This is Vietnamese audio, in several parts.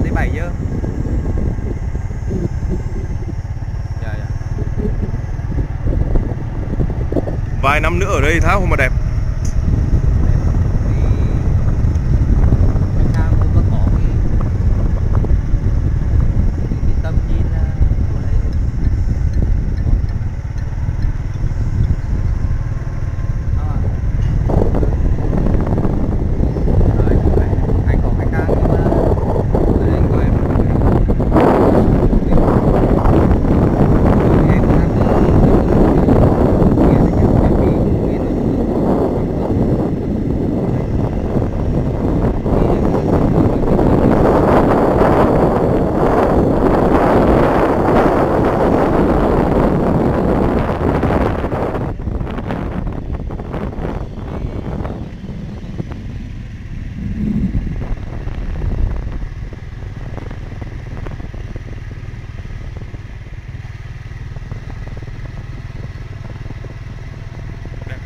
5 đến 7 chứ Vài năm nữa ở đây tháo không mà đẹp.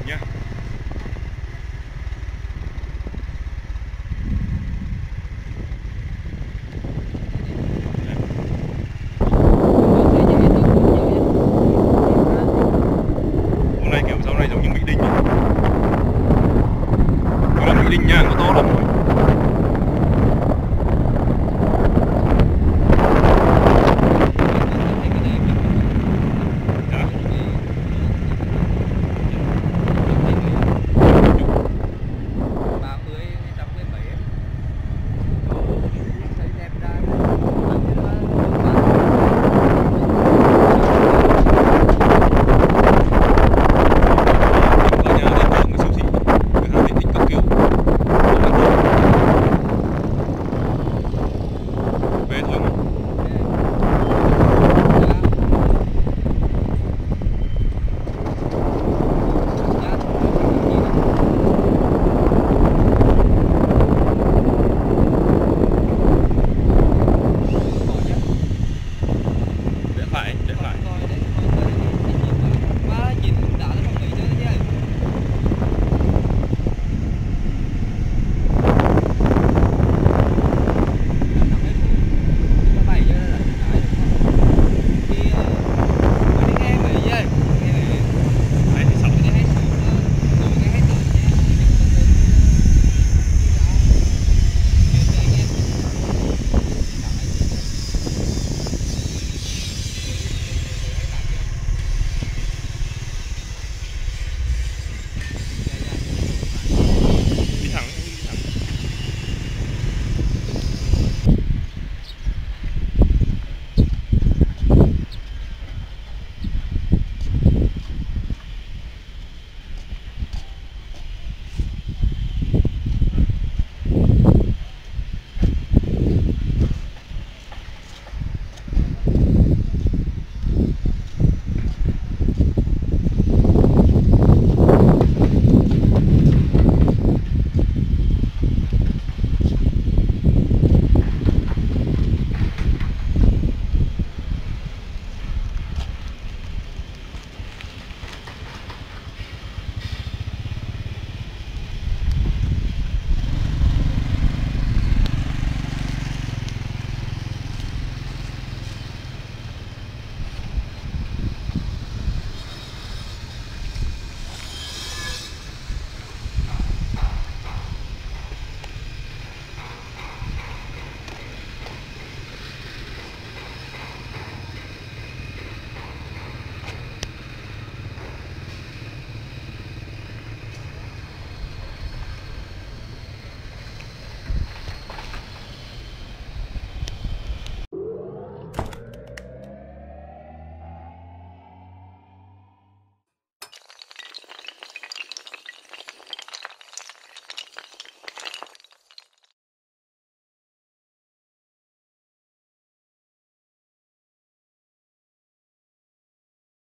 дня.